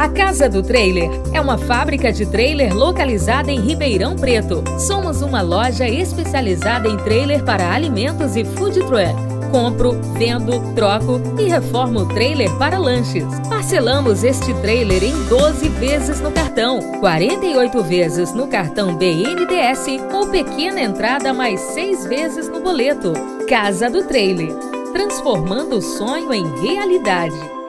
A Casa do Trailer é uma fábrica de trailer localizada em Ribeirão Preto. Somos uma loja especializada em trailer para alimentos e food truck. Compro, vendo, troco e reformo o trailer para lanches. Parcelamos este trailer em 12 vezes no cartão, 48 vezes no cartão BNDS ou pequena entrada mais 6 vezes no boleto. Casa do Trailer transformando o sonho em realidade.